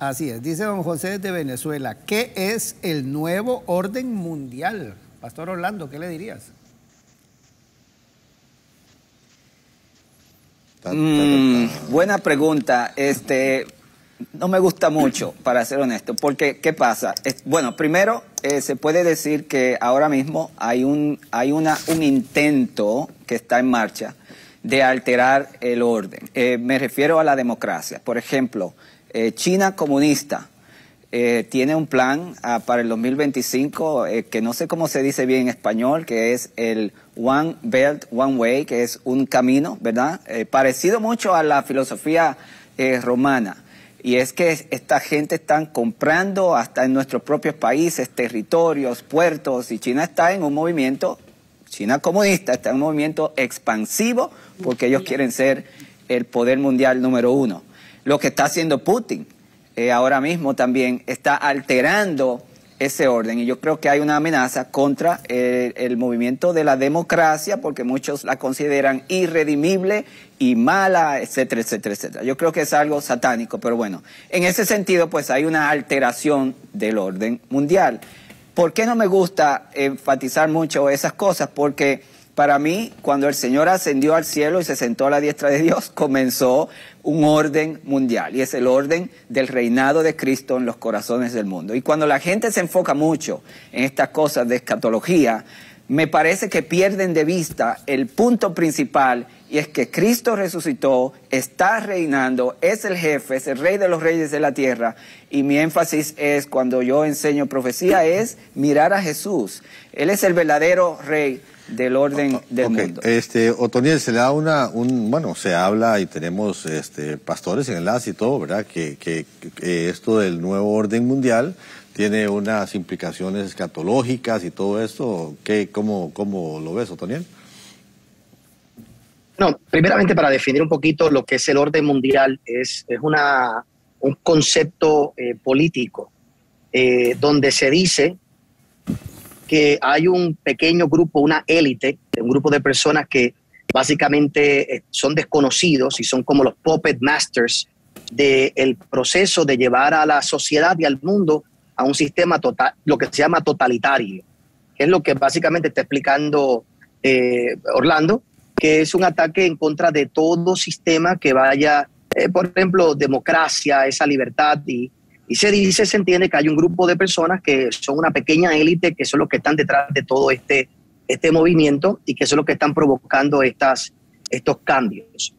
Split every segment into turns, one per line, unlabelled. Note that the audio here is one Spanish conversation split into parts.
Así es, dice don José de Venezuela, ¿qué es el nuevo orden mundial? Pastor Orlando, ¿qué le dirías?
Mm, buena pregunta. Este, no me gusta mucho, para ser honesto, porque ¿qué pasa? bueno, primero eh, se puede decir que ahora mismo hay un hay una un intento que está en marcha de alterar el orden. Eh, me refiero a la democracia. Por ejemplo, eh, China comunista eh, tiene un plan ah, para el 2025 eh, que no sé cómo se dice bien en español, que es el One Belt, One Way, que es un camino, ¿verdad? parecido mucho a la filosofía romana. Y es que esta gente están comprando hasta en nuestros propios países, territorios, puertos, y China está en un movimiento, China comunista está en un movimiento expansivo porque ellos quieren ser el poder mundial número uno lo que está haciendo Putin eh, ahora mismo también está alterando ese orden y yo creo que hay una amenaza contra eh, el movimiento de la democracia porque muchos la consideran irredimible y mala, etcétera, etcétera, etcétera. Yo creo que es algo satánico, pero bueno, en ese sentido pues hay una alteración del orden mundial. ¿Por qué no me gusta enfatizar mucho esas cosas? Porque para mí, cuando el Señor ascendió al cielo y se sentó a la diestra de Dios, comenzó un orden mundial y es el orden del reinado de Cristo en los corazones del mundo. Y cuando la gente se enfoca mucho en estas cosas de escatología, me parece que pierden de vista el punto principal y es que Cristo resucitó, está reinando, es el jefe, es el rey de los reyes de la tierra y mi énfasis es cuando yo enseño profecía es mirar a Jesús. Él es el verdadero rey del orden del mundo.
Este, Otoniel, se le da una, un, bueno, se habla y tenemos este, pastores en enlace y todo, ¿verdad? Que, que, esto del nuevo orden mundial tiene unas implicaciones escatológicas y todo esto. ¿Qué, cómo, ¿Cómo lo ves, Otoniel?
No, primeramente para definir un poquito lo que es el orden mundial, es, es una, un concepto eh, político eh, donde se dice que hay un pequeño grupo, una élite, un grupo de personas que básicamente eh, son desconocidos y son como los puppet masters del proceso de llevar a la sociedad y al mundo a un sistema total, lo que se llama totalitario, que es lo que básicamente está explicando eh, Orlando, que es un ataque en contra de todo sistema que vaya, eh, por ejemplo, democracia, esa libertad y, y se dice, se entiende que hay un grupo de personas que son una pequeña élite, que son los que están detrás de todo este, este movimiento y que son los que están provocando estas, estos cambios.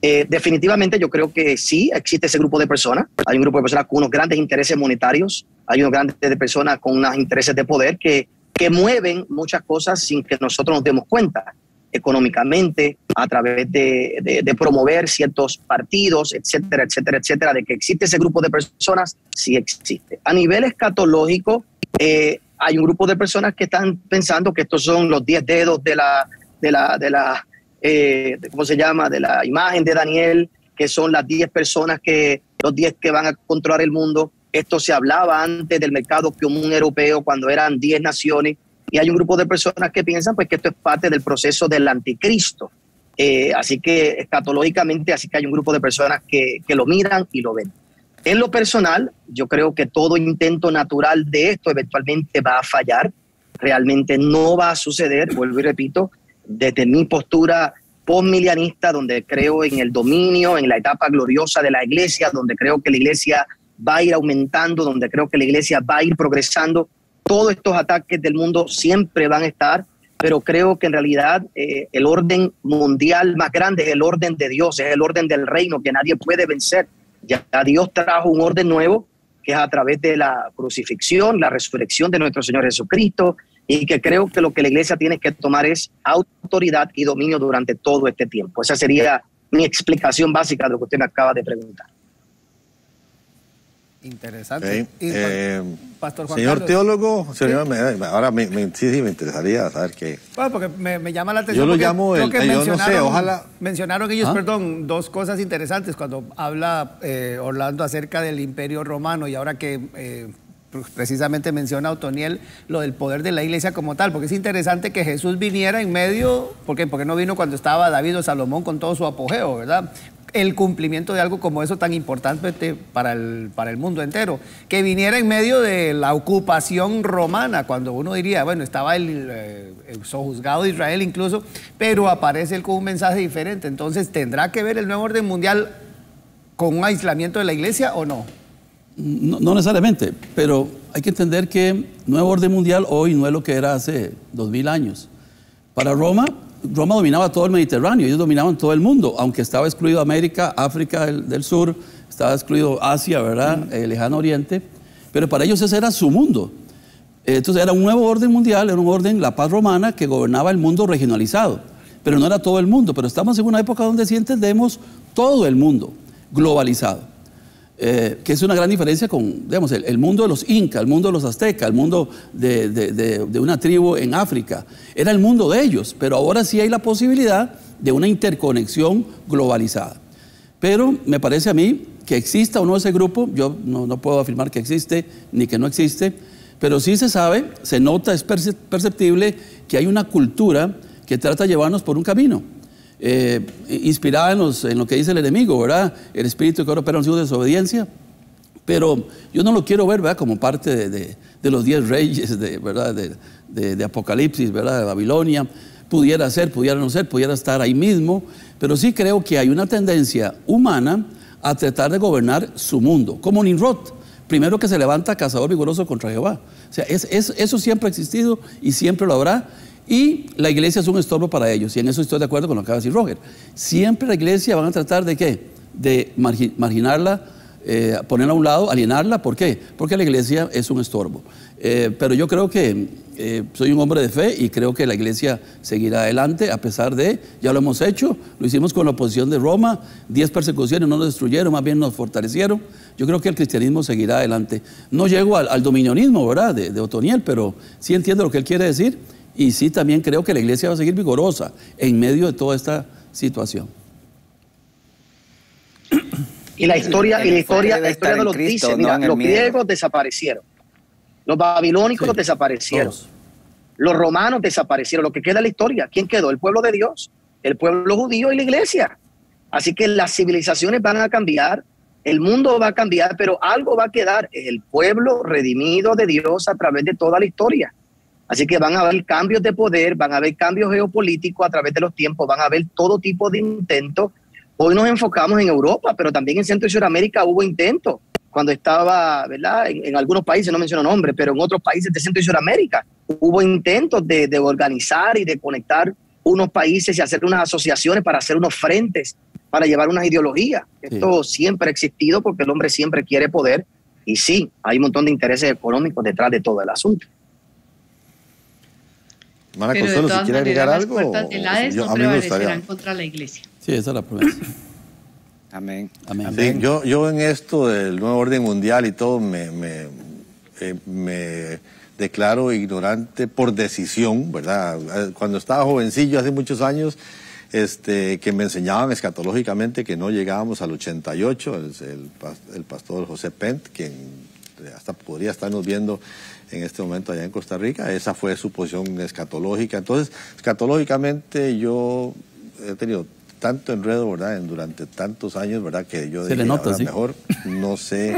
Eh, definitivamente yo creo que sí existe ese grupo de personas. Hay un grupo de personas con unos grandes intereses monetarios, hay unos grandes de personas con unos intereses de poder que, que mueven muchas cosas sin que nosotros nos demos cuenta económicamente, a través de, de, promover ciertos partidos, etcétera, etcétera, etcétera, de que existe ese grupo de personas, sí existe. A nivel escatológico, eh, hay un grupo de personas que están pensando que estos son los 10 dedos de la, de la, de la eh, ¿cómo se llama?, de la imagen de Daniel, que son las 10 personas que, los 10 que van a controlar el mundo. Esto se hablaba antes del mercado común europeo, cuando eran 10 naciones y hay un grupo de personas que piensan pues, que esto es parte del proceso del anticristo. Eh, así que escatológicamente, así que hay un grupo de personas que, que lo miran y lo ven. En lo personal, yo creo que todo intento natural de esto eventualmente va a fallar, realmente no va a suceder, vuelvo y repito, desde mi postura postmilianista, donde creo en el dominio, en la etapa gloriosa de la iglesia, donde creo que la iglesia va a ir aumentando, donde creo que la iglesia va a ir progresando, todos estos ataques del mundo siempre van a estar, pero creo que en realidad eh, el orden mundial más grande es el orden de Dios, es el orden del reino que nadie puede vencer. Ya Dios trajo un orden nuevo que es a través de la crucifixión, la resurrección de nuestro Señor Jesucristo, y que creo que lo que la iglesia tiene que tomar es autoridad y dominio durante todo este tiempo. Esa sería mi explicación básica de lo que usted me acaba de preguntar.
Interesante.
Eh, Pastor Juan señor teólogo, señor, ahora me, sí, sí, me interesaría saber qué.
Bueno, porque me, llama la atención.
Yo lo llamo el, yo no sé, ojalá.
Mencionaron ellos, ¿Ah? perdón, dos cosas interesantes cuando habla eh, Orlando acerca del Imperio Romano y ahora que eh, precisamente menciona Otoniel lo del poder de la iglesia como tal, porque es interesante que Jesús viniera en medio, ¿por qué? Porque no vino cuando estaba David o Salomón con todo su apogeo, ¿verdad? El cumplimiento de algo como eso tan importante para el, para el mundo entero, que viniera en medio de la ocupación romana, cuando uno diría, bueno, estaba el, eh, sojuzgado de Israel incluso, pero aparece él con un mensaje diferente. Entonces, ¿tendrá que ver el nuevo orden mundial con un aislamiento de la iglesia o no?
No, no necesariamente, pero hay que entender que nuevo orden mundial hoy no es lo que era hace dos mil años. Para Roma, Roma dominaba todo el Mediterráneo, ellos dominaban todo el mundo, aunque estaba excluido América, África del, Sur, estaba excluido Asia, ¿verdad? El lejano Oriente, pero para ellos ese era su mundo. Entonces era un nuevo orden mundial, era un orden, la paz romana, que gobernaba el mundo regionalizado, pero no era todo el mundo, pero estamos en una época donde sí entendemos todo el mundo globalizado. Eh, que es una gran diferencia con, el, mundo de los incas, el mundo de los aztecas, el mundo de, una tribu en África. Era el mundo de ellos, pero ahora sí hay la posibilidad de una interconexión globalizada. Pero me parece a mí que exista o no ese grupo, yo no, no puedo afirmar que existe ni que no existe, pero sí se sabe, se nota, es perceptible que hay una cultura que trata de llevarnos por un camino eh, inspirada en, lo que dice el enemigo, ¿verdad? El espíritu que ahora opera en su desobediencia. Pero yo no lo quiero ver, ¿verdad? Como parte de, los diez reyes, de, ¿verdad? De, Apocalipsis, ¿verdad? De Babilonia. Pudiera ser, pudiera no ser, pudiera estar ahí mismo. Pero sí creo que hay una tendencia humana a tratar de gobernar su mundo, como Nimrod. Primero que se levanta cazador vigoroso contra Jehová. O sea, eso siempre ha existido y siempre lo habrá. Y la iglesia es un estorbo para ellos, y en eso estoy de acuerdo con lo que acaba de decir Roger. Siempre la iglesia van a tratar de qué? De marginarla, eh, ponerla a un lado, alienarla. ¿Por qué? Porque la iglesia es un estorbo. Eh, pero yo creo que eh, soy un hombre de fe y creo que la iglesia seguirá adelante a pesar de, ya lo hemos hecho, lo hicimos con la oposición de Roma, diez persecuciones no nos destruyeron, más bien nos fortalecieron. Yo creo que el cristianismo seguirá adelante. No llego al, dominionismo, ¿verdad?, de, de Otoniel, pero sí entiendo lo que él quiere decir y sí, también creo que la iglesia va a seguir vigorosa en medio de toda esta situación.
Y la historia, y la historia, la historia nos lo dice, mira, los griegos desaparecieron, los babilónicos desaparecieron, los romanos desaparecieron, lo que queda es la historia. ¿Quién quedó? El pueblo de Dios, el pueblo judío y la iglesia. Así que las civilizaciones van a cambiar, el mundo va a cambiar, pero algo va a quedar, el pueblo redimido de Dios a través de toda la historia. Así que van a haber cambios de poder, van a haber cambios geopolíticos a través de los tiempos, van a haber todo tipo de intentos. Hoy nos enfocamos en Europa, pero también en Centro y Sudamérica hubo intentos. Cuando estaba, ¿verdad? En, algunos países, no menciono nombres, pero en otros países de Centro y Sudamérica hubo intentos de, organizar y de conectar unos países y hacer unas asociaciones para hacer unos frentes, para llevar unas ideologías. Esto siempre ha existido porque el hombre siempre quiere poder y sí, hay un montón de intereses económicos detrás de todo el asunto.
Pero de todas maneras, las puertas del Hades no prevalecerán contra la iglesia.
Sí, esa es la promesa.
Amén.
Amén. yo, yo en esto del nuevo orden mundial y todo me, me, eh, me declaro ignorante por decisión, ¿verdad? Cuando estaba jovencillo, hace muchos años, este, que me enseñaban escatológicamente que no llegábamos al 88, el, el, el pastor José Pent, quien hasta podría estarnos viendo en este momento allá en Costa Rica. Esa fue su posición escatológica. Entonces, escatológicamente yo he tenido tanto enredo, ¿verdad? En, durante tantos años, ¿verdad? Que yo
le nota, ¿sí?
mejor no sé,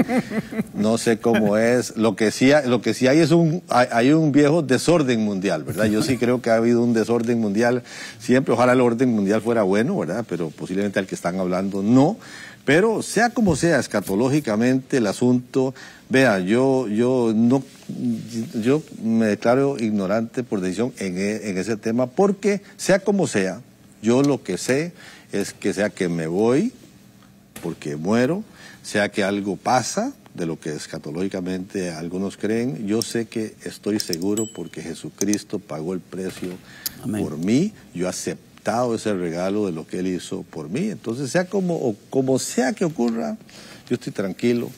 no sé cómo es. Lo que sí, lo que sí hay es un, hay, un viejo desorden mundial, ¿verdad? Yo sí creo que ha habido un desorden mundial siempre. Ojalá el orden mundial fuera bueno, ¿verdad? Pero posiblemente al que están hablando no. Pero sea como sea, escatológicamente el asunto, vea, yo, yo no, yo me declaro ignorante por decisión en, e, en ese tema, porque sea como sea, yo lo que sé es que sea que me voy porque muero, sea que algo pasa, de lo que escatológicamente algunos creen, yo sé que estoy seguro porque Jesucristo pagó el precio por mí, yo acepto ese regalo de lo que Él hizo por mí. Entonces, sea como, como sea que ocurra, yo estoy tranquilo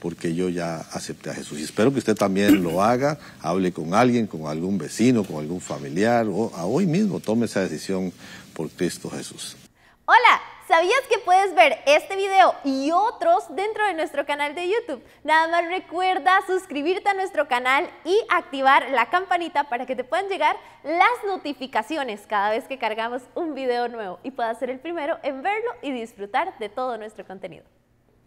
porque yo ya acepté a Jesús. Y espero que usted también lo haga, hable con alguien, con algún vecino, con algún familiar, o a hoy mismo tome esa decisión por Cristo Jesús.
Hola ¿Sabías que puedes ver este video y otros dentro de nuestro canal de YouTube? Nada más recuerda suscribirte a nuestro canal y activar la campanita para que te puedan llegar las notificaciones cada vez que cargamos un video nuevo y puedas ser el primero en verlo y disfrutar de todo nuestro contenido.